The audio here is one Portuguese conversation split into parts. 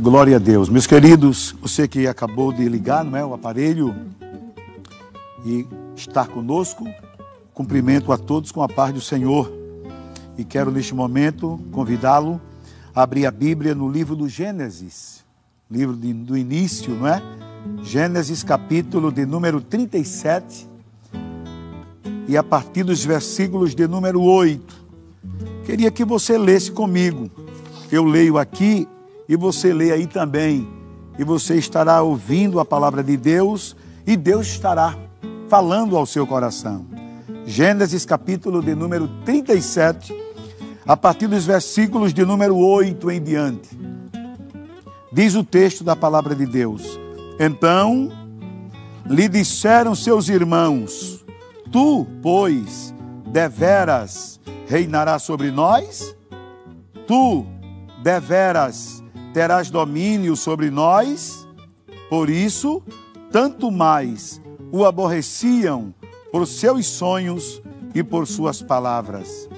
Glória a Deus. Meus queridos, você que acabou de ligar não é, o aparelho e estar conosco, cumprimento a todos com a paz do Senhor. E quero neste momento convidá-lo a abrir a Bíblia no livro do Gênesis, livro de, do início, não é? Gênesis capítulo de número 37 e a partir dos versículos de número 8. Queria que você lesse comigo. Eu leio aqui e você lê aí também. E você estará ouvindo a palavra de Deus e Deus estará falando ao seu coração. Gênesis capítulo de número 37, a partir dos versículos de número 8 em diante. Diz o texto da palavra de Deus: Então lhe disseram seus irmãos: Tu, pois, deveras reinarás sobre nós? Tu, deveras terás domínio sobre nós? Por isso, tanto mais o aborreciam por seus sonhos e por suas palavras.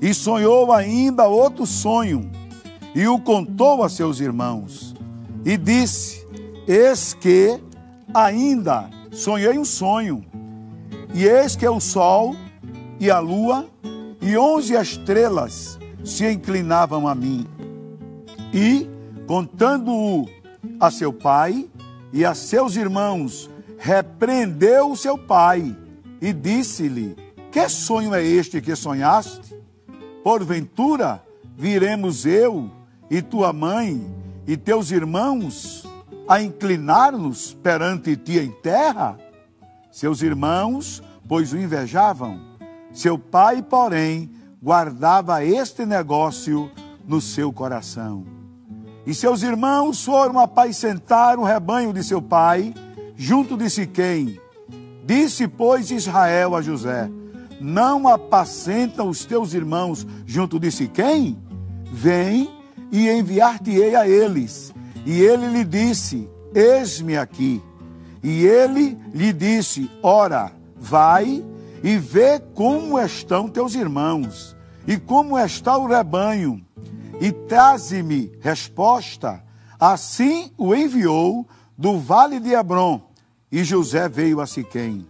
E sonhou ainda outro sonho, e o contou a seus irmãos. E disse: Eis que ainda sonhei um sonho, e eis que o sol e a lua e onze estrelas se inclinavam a mim. E, contando-o a seu pai e a seus irmãos, repreendeu o seu pai e disse-lhe: Que sonho é este que sonhaste? Porventura viremos eu e tua mãe e teus irmãos a inclinar-nos perante ti em terra? Seus irmãos, pois o invejavam. Seu pai, porém, guardava este negócio no seu coração. E seus irmãos foram apacentar o rebanho de seu pai, junto de Siquém. Disse, pois, Israel a José: Não apacentam os teus irmãos junto de Siquém? Vem e enviar-te-ei a eles. E ele lhe disse: Eis-me aqui. E ele lhe disse: Ora, vai e vê como estão teus irmãos e como está o rebanho e traze-me resposta. Assim o enviou do vale de Hebron, e José veio a Siquém.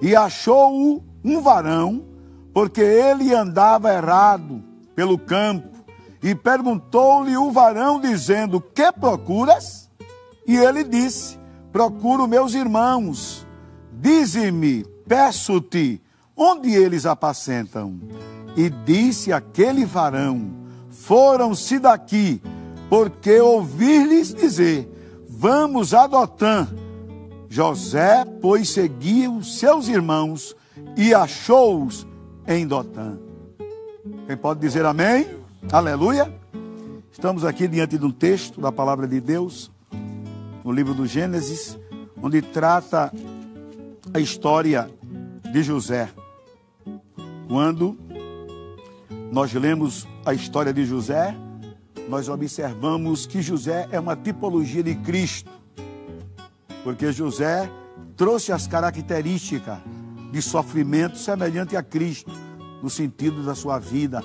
E achou-o um varão, porque ele andava errado pelo campo, e perguntou-lhe o varão, dizendo: Que procuras? E ele disse: Procuro meus irmãos. Dize-me, peço-te, onde eles apacentam? E disse aquele varão: foram-se daqui, porque ouvir-lhes dizer: Vamos a Dotã. José, pois, seguiu seus irmãos e achou-os em Dotã. Quem pode dizer amém? Aleluia. Estamos aqui diante de um texto da palavra de Deus, no livro do Gênesis, onde trata a história de José. Quando nós lemos a história de José, nós observamos que José é uma tipologia de Cristo, porque José trouxe as características de sofrimento semelhante a Cristo, no sentido da sua vida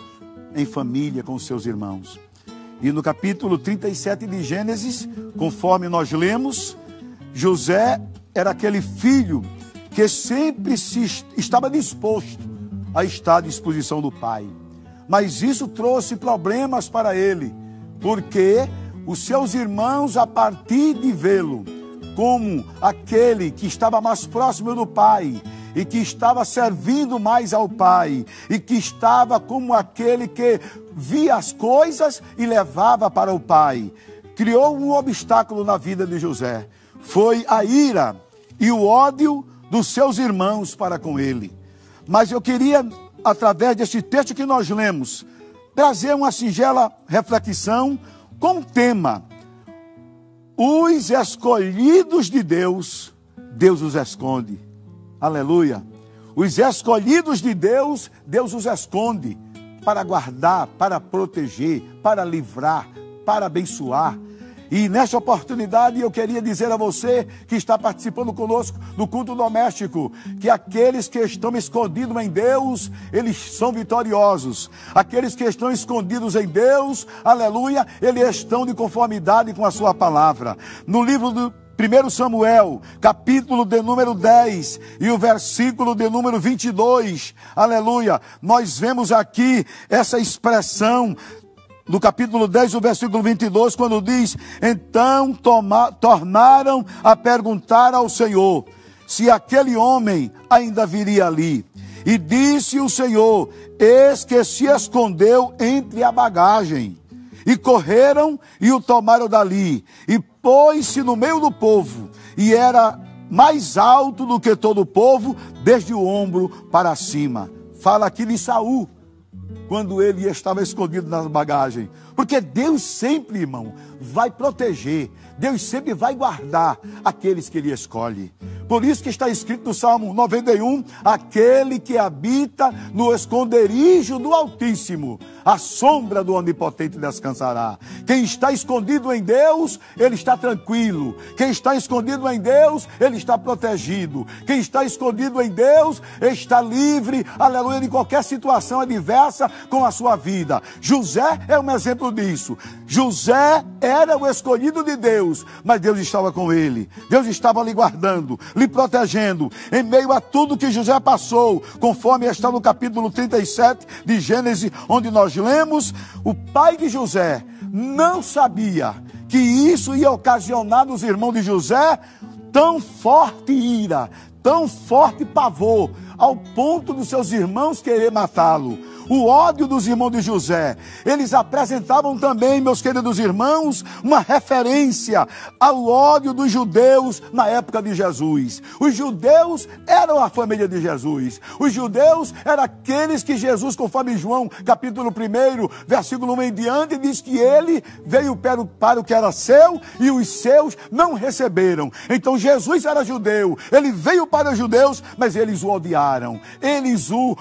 em família com seus irmãos. E no capítulo 37 de Gênesis, conforme nós lemos, José era aquele filho que sempre se estava disposto a estar à disposição do pai. Mas isso trouxe problemas para ele, porque os seus irmãos, a partir de vê-lo como aquele que estava mais próximo do pai, e que estava servindo mais ao Pai, e que estava como aquele que via as coisas e levava para o Pai. Criou um obstáculo na vida de José. Foi a ira e o ódio dos seus irmãos para com ele. Mas eu queria através deste texto que nós lemos, trazer uma singela reflexão com o tema: Os escolhidos de Deus, Deus os esconde. Aleluia. Os escolhidos de Deus, Deus os esconde para guardar, para proteger, para livrar, para abençoar. E nesta oportunidade eu queria dizer a você que está participando conosco do culto doméstico, que aqueles que estão escondidos em Deus, eles são vitoriosos. Aqueles que estão escondidos em Deus, aleluia, eles estão de conformidade com a sua palavra. No livro do 1 Samuel, capítulo de número 10 e o versículo de número 22, aleluia, nós vemos aqui essa expressão no capítulo 10, o versículo 22, quando diz: Então toma, tornaram a perguntar ao Senhor se aquele homem ainda viria ali. E disse o Senhor: Eis que se escondeu entre a bagagem. E correram e o tomaram dali. E pôs-se no meio do povo. E era mais alto do que todo o povo, desde o ombro para cima. Fala aqui de Saul quando ele estava escondido na bagagem. Porque Deus sempre, irmão, vai proteger, Deus sempre vai guardar aqueles que ele escolhe. Por isso que está escrito no Salmo 91: aquele que habita no esconderijo do Altíssimo, a sombra do Onipotente descansará. Quem está escondido em Deus, ele está tranquilo. Quem está escondido em Deus, ele está protegido. Quem está escondido em Deus, está livre, aleluia, de qualquer situação adversa com a sua vida. José é um exemplo disso. José era o escolhido de Deus, mas Deus estava com ele. Deus estava lhe guardando, lhe protegendo, em meio a tudo que José passou, conforme está no capítulo 37 de Gênesis, onde nós lemos, o pai de José não sabia que isso ia ocasionar nos irmãos de José tão forte ira, tão forte pavor, ao ponto dos seus irmãos querer matá-lo o ódio dos irmãos de José. Eles apresentavam também, meus queridos irmãos, uma referência ao ódio dos judeus na época de Jesus. Os judeus eram a família de Jesus. Os judeus eram aqueles que Jesus, conforme João, capítulo 1, versículo 1 em diante, diz que ele veio para o que era seu e os seus não receberam. Então Jesus era judeu, ele veio para os judeus, mas eles o odiaram, eles o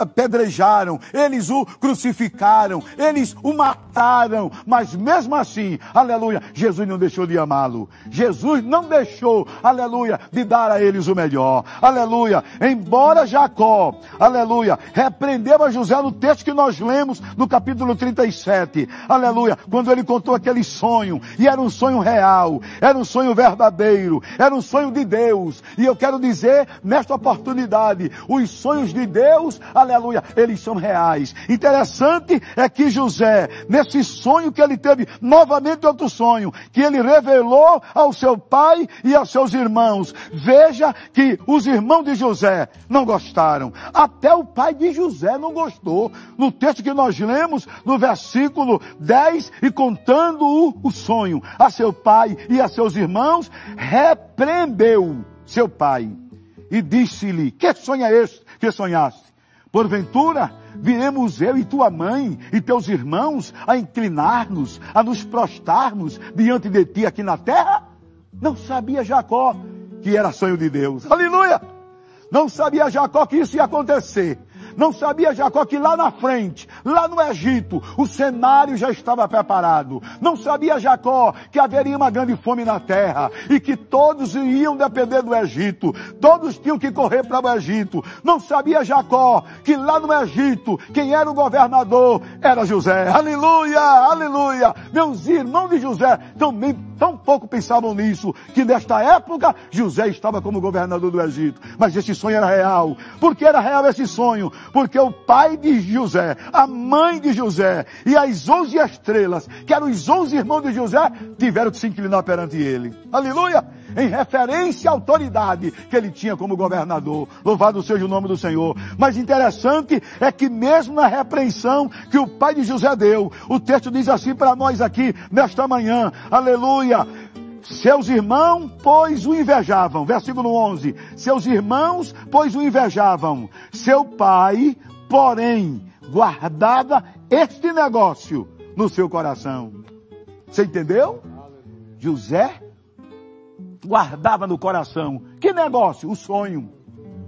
apedrejaram, eles o crucificaram, eles o mataram, mas mesmo assim, aleluia, Jesus não deixou de amá-lo. Jesus não deixou, aleluia, de dar a eles o melhor. Aleluia. Embora Jacó, aleluia, repreendeu a José no texto que nós lemos no capítulo 37. Aleluia, quando ele contou aquele sonho, e era um sonho real, era um sonho verdadeiro, era um sonho de Deus. E eu quero dizer nesta oportunidade, os sonhos de Deus, aleluia, aleluia, eles são reais. Interessante é que José, nesse sonho que ele teve, novamente outro sonho, que ele revelou ao seu pai e aos seus irmãos. Veja que os irmãos de José não gostaram. Até o pai de José não gostou. No texto que nós lemos, no versículo 10, e contando o, o sonho a seu pai e a seus irmãos, repreendeu seu pai e disse-lhe: Que sonho é este que sonhaste? Porventura, viremos eu e tua mãe e teus irmãos a inclinar-nos, a nos prostrarmos diante de ti aqui na terra? Não sabia Jacó que era sonho de Deus. Aleluia! Não sabia Jacó que isso ia acontecer. Não sabia Jacó que lá na frente, lá no Egito, o cenário já estava preparado. Não sabia Jacó que haveria uma grande fome na terra e que todos iam depender do Egito. Todos tinham que correr para o Egito. Não sabia Jacó que lá no Egito, quem era o governador era José. Aleluia, aleluia. Meus irmãos de José também tão pouco pensavam nisso, que nesta época José estava como governador do Egito. Mas esse sonho era real. Por que era real esse sonho? Porque o pai de José, a mãe de José e as onze estrelas, que eram os onze irmãos de José, tiveram que se inclinar perante ele. Aleluia! Em referência à autoridade que ele tinha como governador. Louvado seja o nome do Senhor. Mas interessante é que mesmo na repreensão que o pai de José deu, o texto diz assim para nós aqui nesta manhã. Aleluia! Seus irmãos, pois o invejavam. Versículo 11. Seus irmãos, pois o invejavam. Seu pai, porém, guardava este negócio no seu coração. Você entendeu? José guardava no coração. Que negócio? O sonho.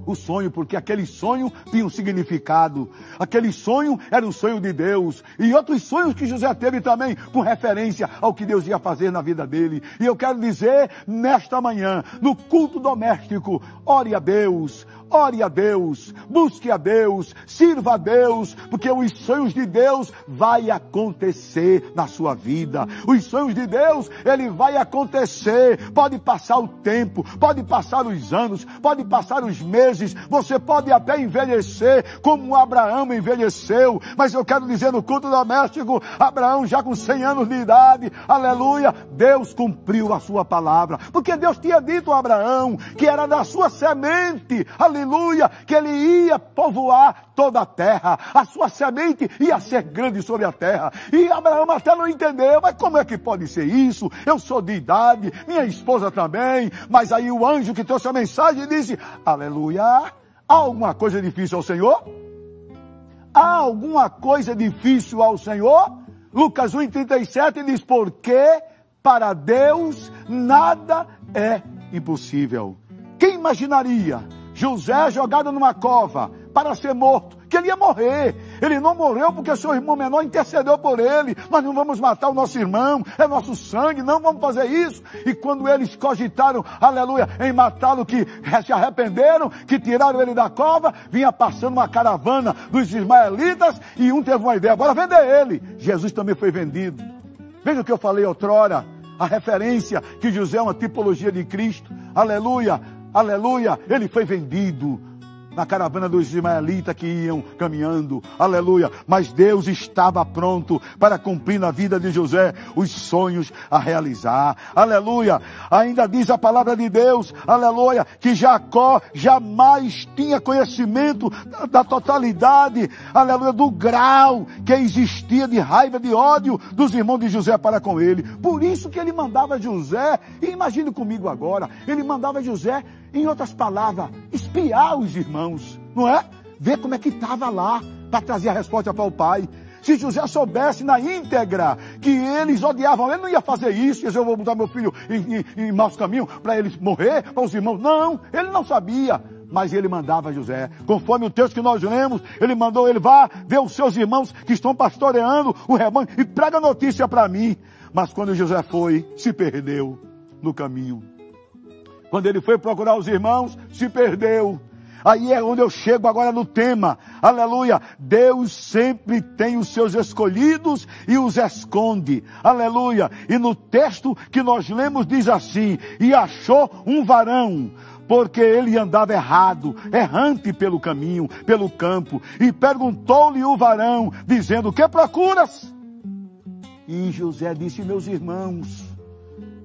O sonho, porque aquele sonho tinha um significado. Aquele sonho era um sonho de Deus. E outros sonhos que José teve também, com referência ao que Deus ia fazer na vida dele. E eu quero dizer, nesta manhã, no culto doméstico, ore a Deus, ore a Deus, busque a Deus, sirva a Deus, porque os sonhos de Deus vai acontecer na sua vida. Os sonhos de Deus, ele vai acontecer. Pode passar o tempo, pode passar os anos, pode passar os meses, você pode até envelhecer como Abraão envelheceu, mas eu quero dizer no culto doméstico, Abraão já com 100 anos de idade, aleluia, Deus cumpriu a sua palavra, porque Deus tinha dito a Abraão que era da sua semente, aleluia, que ele ia povoar toda a terra, a sua semente ia ser grande sobre a terra. E Abraão até não entendeu, mas como é que pode ser isso? Eu sou de idade, minha esposa também, mas aí o anjo que trouxe a mensagem disse, aleluia, há alguma coisa difícil ao Senhor? Há alguma coisa difícil ao Senhor? Lucas 1,37 diz, porque para Deus nada é impossível. Quem imaginaria José jogado numa cova para ser morto, que ele ia morrer. Ele não morreu porque seu irmão menor intercedeu por ele. Nós não vamos matar o nosso irmão, é nosso sangue, não vamos fazer isso. E quando eles cogitaram, aleluia, em matá-lo, que se arrependeram, que tiraram ele da cova, vinha passando uma caravana dos ismaelitas e um teve uma ideia, bora vender ele. Jesus também foi vendido. Veja o que eu falei outrora, a referência que José é uma tipologia de Cristo. Aleluia aleluia, ele foi vendido na caravana dos ismaelitas que iam caminhando, aleluia. Mas Deus estava pronto para cumprir na vida de José os sonhos a realizar, aleluia. Ainda diz a palavra de Deus, aleluia, que Jacó jamais tinha conhecimento da totalidade, aleluia, do grau que existia de raiva, de ódio dos irmãos de José para com ele. Por isso que ele mandava José, e imagine comigo agora, ele mandava José, em outras palavras, espiar os irmãos não é? Ver como é que estava lá para trazer a resposta para o pai. Se José soubesse na íntegra que eles odiavam, ele não ia fazer isso, eu vou botar meu filho em, em, em maus caminhos para eles morrer, para os irmãos. Não, ele não sabia. Mas ele mandava José, conforme o texto que nós lemos, ele mandou ele vá ver os seus irmãos que estão pastoreando o rebanho e traga notícia para mim. Mas quando José foi, se perdeu no caminho. Quando ele foi procurar os irmãos, se perdeu. Aí é onde eu chego agora no tema. Aleluia. Deus sempre tem os seus escolhidos e os esconde. Aleluia. E no texto que nós lemos diz assim: E achou um varão porque ele andava errado, errante pelo caminho, pelo campo, e perguntou-lhe o varão, dizendo: Que procuras? E José disse: Meus irmãos,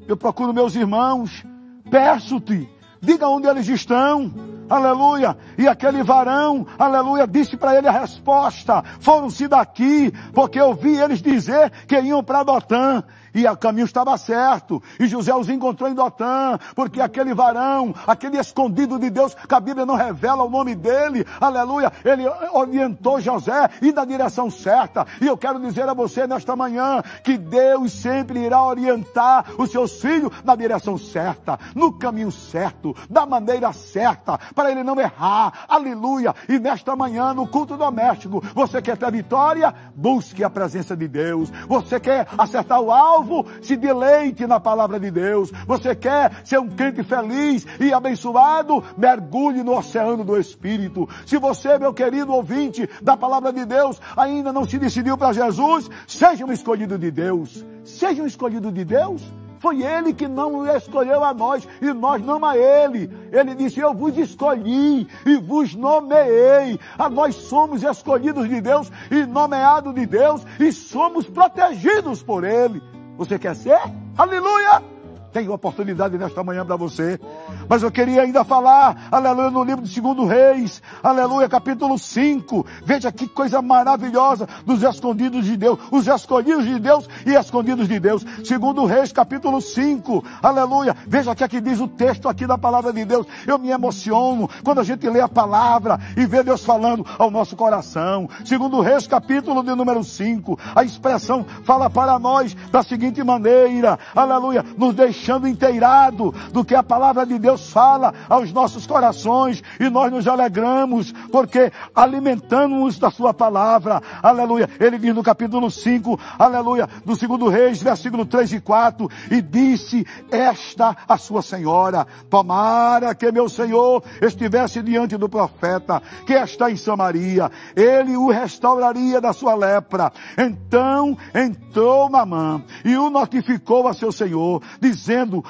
eu procuro meus irmãos, peço-te, diga onde eles estão. Aleluia. E aquele varão, aleluia, disse para ele a resposta: foram-se daqui, porque eu vi eles dizer que iam para Dotã e o caminho estava certo. E José os encontrou em Dotã, porque aquele varão, aquele escondido de Deus, que a Bíblia não revela o nome dele, aleluia, ele orientou José e na direção certa. E eu quero dizer a você nesta manhã que Deus sempre irá orientar os seus filhos na direção certa, no caminho certo, da maneira certa, para ele não errar. Aleluia. E nesta manhã, no culto doméstico, você quer ter vitória? Busque a presença de Deus. Você quer acertar o alvo? Salvo, se deleite na palavra de Deus. Você quer ser um crente feliz e abençoado? Mergulhe no oceano do Espírito. Se você, meu querido ouvinte da palavra de Deus, ainda não se decidiu para Jesus, seja um escolhido de Deus. Seja um escolhido de Deus. Foi Ele que não escolheu a nós e nós não a Ele. Ele disse: Eu vos escolhi e vos nomeei. A nós somos escolhidos de Deus e nomeados de Deus e somos protegidos por Ele. Você quer ser? Aleluia! Tem oportunidade nesta manhã para você. Mas eu queria ainda falar, aleluia, no livro de Segundo Reis, aleluia, capítulo 5. Veja que coisa maravilhosa dos escondidos de Deus, os escolhidos de Deus e escondidos de Deus. Segundo Reis, capítulo 5, aleluia. Veja que aqui diz o texto aqui da palavra de Deus. Eu me emociono quando a gente lê a palavra e vê Deus falando ao nosso coração. Segundo Reis, capítulo de número 5, a expressão fala para nós da seguinte maneira, aleluia, nos deixa deixando inteirado do que a palavra de Deus fala aos nossos corações e nós nos alegramos porque alimentamos da sua palavra. Aleluia. Ele diz no capítulo 5, aleluia, do segundo Reis, versículo 3 e 4, e disse: Esta a sua senhora, tomara que meu Senhor estivesse diante do profeta que está em Samaria, ele o restauraria da sua lepra. Então entrou Namã e o notificou a seu senhor, dizendo: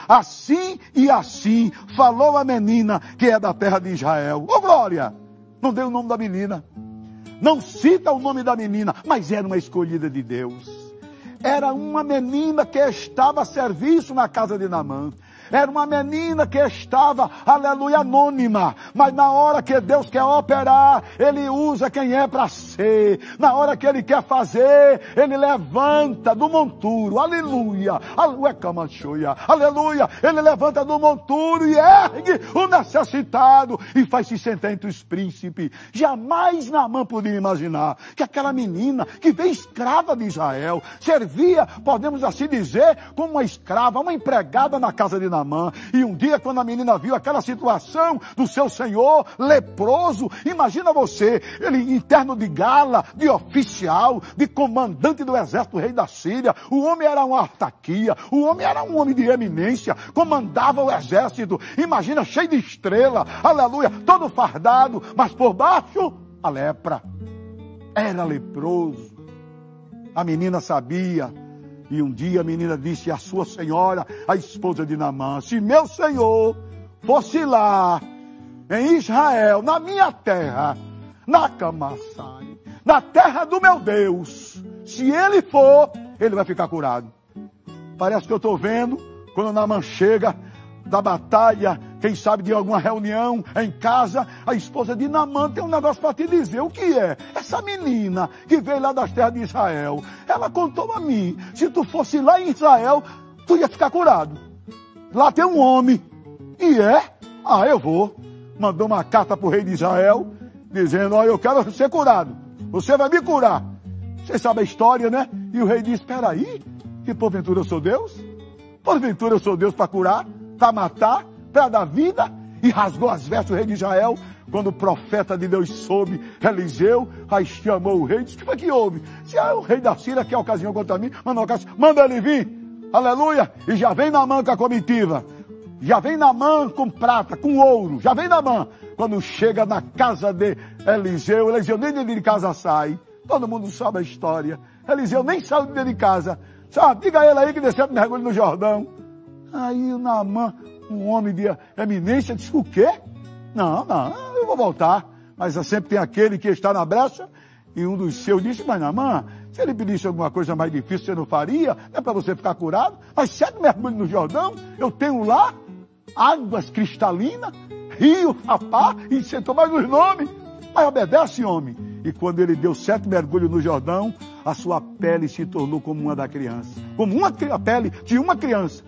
Assim e assim falou a menina que é da terra de Israel. Ô oh, glória! Não deu o nome da menina. Não cita o nome da menina, mas era uma escolhida de Deus. Era uma menina que estava a serviço na casa de Namã. Era uma menina que estava, aleluia, anônima. Mas na hora que Deus quer operar, Ele usa quem é para ser. Na hora que Ele quer fazer, Ele levanta do monturo. Aleluia. Aleluia. Ele levanta do monturo e ergue o necessitado e faz se sentar entre os príncipes. Jamais Naamã podia imaginar que aquela menina que veio escrava de Israel, servia, podemos assim dizer, como uma escrava, uma empregada na casa de Naamã Naamã. E um dia, quando a menina viu aquela situação do seu senhor leproso, imagina você, ele interno de gala, de oficial, de comandante do exército rei da Síria. O homem era uma artaquia, o homem era um homem de eminência, comandava o exército. Imagina, cheio de estrela, aleluia, todo fardado, mas por baixo, a lepra. Era leproso. A menina sabia e um dia a menina disse à sua senhora, a esposa de Namã, se meu senhor fosse lá, em Israel, na minha terra, na Camassai, na terra do meu Deus, se ele for, ele vai ficar curado. Parece que eu estou vendo, quando Namã chega, da batalha, quem sabe de alguma reunião em casa, a esposa de Namã tem um negócio para te dizer. O que é? Essa menina que veio lá das terras de Israel, ela contou a mim, se tu fosse lá em Israel, tu ia ficar curado. Lá tem um homem. E é? Ah, eu vou. Mandou uma carta para o rei de Israel, dizendo, ó, oh, eu quero ser curado. Você vai me curar. Você sabe a história, né? E o rei disse, espera aí, que porventura eu sou Deus? Porventura eu sou Deus para curar? para matar, para dar vida, e rasgou as vestes do rei de Israel. Quando o profeta de Deus soube, Eliseu, aí chamou o rei, disse: O que foi que houve? Se é o rei da Síria que é ocasião contra mim, manda, manda ele vir, aleluia, e já vem na mão com a comitiva, já vem na mão com prata, com ouro, já vem na mão. Quando chega na casa de Eliseu, Eliseu nem dentro de casa sai, todo mundo sabe a história. Eliseu nem saiu de dentro de casa. Sabe, diga a ele aí que desceu mergulho no Jordão. Aí o Naamã, um homem de eminência, disse: O quê? Não, não, eu vou voltar. Mas sempre tem aquele que está na brecha. E um dos seus disse: Mas Naamã, se ele pedisse alguma coisa mais difícil, você não faria? Não é para você ficar curado? Mas sete mergulhos no Jordão, eu tenho lá águas cristalinas, rio, rapá, e você toma os nomes. Mas obedece, homem. E quando ele deu sete mergulhos no Jordão, a sua pele se tornou como uma da criança. Como uma a pele de uma criança.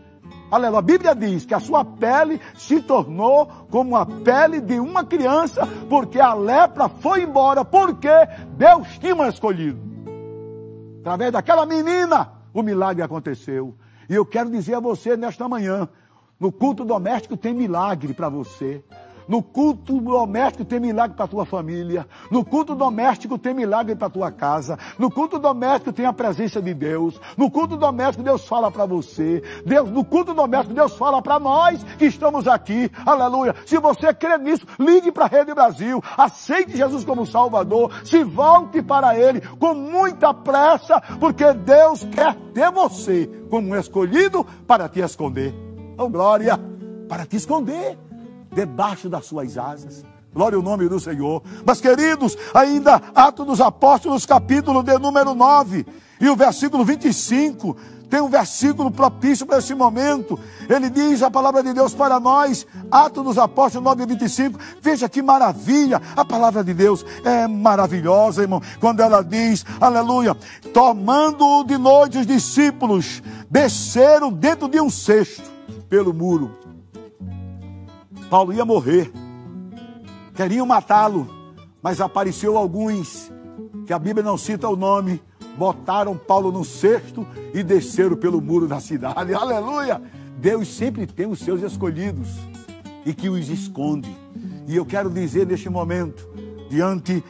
Aleluia. A Bíblia diz que a sua pele se tornou como a pele de uma criança, porque a lepra foi embora, porque Deus tinha escolhido. Através daquela menina, o milagre aconteceu. E eu quero dizer a você nesta manhã: no culto doméstico tem milagre para você. No culto doméstico tem milagre para tua família. No culto doméstico tem milagre para tua casa. No culto doméstico tem a presença de Deus. No culto doméstico Deus fala para você. Deus, no culto doméstico Deus fala para nós que estamos aqui. Aleluia. Se você crê nisso, ligue para a Rede Brasil. Aceite Jesus como Salvador. Se volte para Ele com muita pressa, porque Deus quer ter você como um escolhido para te esconder. Oh glória, para te esconder debaixo das suas asas. Glória ao nome do Senhor. Mas, queridos, ainda Atos dos Apóstolos, capítulo de número 9, e o versículo 25, tem um versículo propício para esse momento. Ele diz a palavra de Deus para nós, Atos dos Apóstolos 9, 25. Veja que maravilha, a palavra de Deus é maravilhosa, irmão. Quando ela diz, aleluia, tomando de noite os discípulos, desceram dentro de um cesto pelo muro Paulo ia morrer. Queriam matá-lo, mas apareceu alguns, que a Bíblia não cita o nome, botaram Paulo no cesto e desceram pelo muro da cidade. Aleluia! Deus sempre tem os seus escolhidos e que os esconde. E eu quero dizer neste momento, diante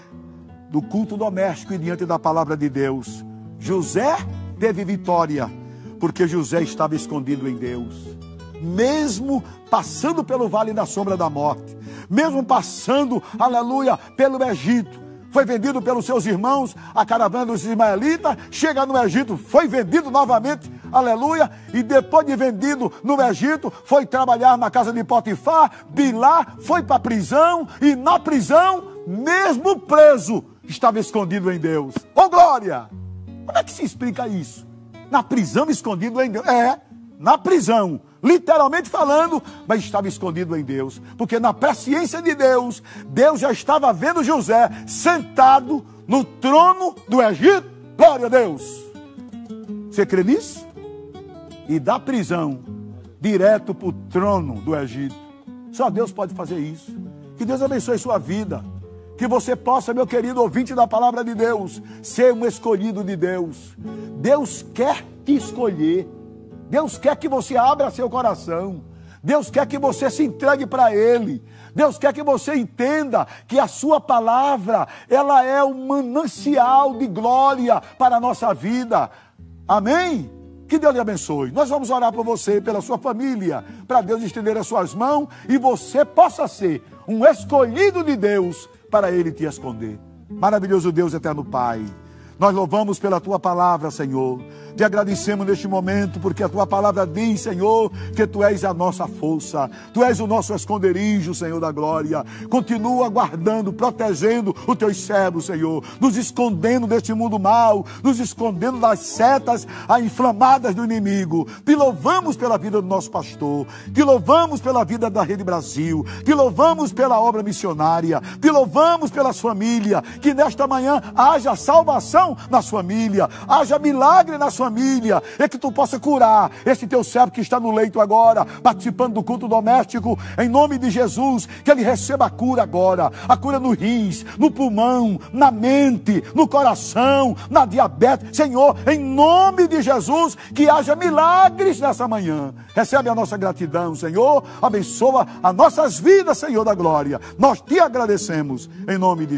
do culto doméstico e diante da palavra de Deus, José teve vitória, porque José estava escondido em Deus. Mesmo passando pelo vale da sombra da morte, mesmo passando, aleluia, pelo Egito, foi vendido pelos seus irmãos, a caravana dos ismaelitas, chega no Egito, foi vendido novamente, aleluia, e depois de vendido no Egito, foi trabalhar na casa de Potifar, de lá foi para a prisão, e na prisão, mesmo preso, estava escondido em Deus. Ô oh, glória! Como é que se explica isso? Na prisão escondido em Deus. É, na prisão, literalmente falando, mas estava escondido em Deus, porque na presciência de Deus, Deus já estava vendo José sentado no trono do Egito. Glória a Deus. Você crê nisso? E da prisão direto para o trono do Egito. Só Deus pode fazer isso. Que Deus abençoe sua vida. Que você possa, meu querido ouvinte da palavra de Deus, ser um escolhido de Deus. Deus quer te escolher. Deus quer que você abra seu coração. Deus quer que você se entregue para Ele. Deus quer que você entenda que a sua palavra, ela é um manancial de glória para a nossa vida. Amém? Que Deus lhe abençoe. Nós vamos orar por você, pela sua família, para Deus estender as suas mãos e você possa ser um escolhido de Deus para Ele te esconder. Maravilhoso Deus, eterno Pai. Nós louvamos pela tua palavra, Senhor. Te agradecemos neste momento, porque a tua palavra diz, Senhor, que tu és a nossa força, tu és o nosso esconderijo, Senhor da glória. Continua guardando, protegendo os teus servos, Senhor, nos escondendo deste mundo mal, nos escondendo das setas inflamadas do inimigo. Te louvamos pela vida do nosso pastor, te louvamos pela vida da Rede Brasil, te louvamos pela obra missionária, te louvamos pelas famílias, que nesta manhã haja salvação na família, haja milagre na sua família, é que tu possa curar esse teu servo que está no leito agora, participando do culto doméstico, em nome de Jesus, que ele receba a cura agora, a cura no rins, no pulmão, na mente, no coração, na diabetes, Senhor, em nome de Jesus, que haja milagres nessa manhã. Recebe a nossa gratidão, Senhor, abençoa as nossas vidas, Senhor da glória. Nós te agradecemos em nome de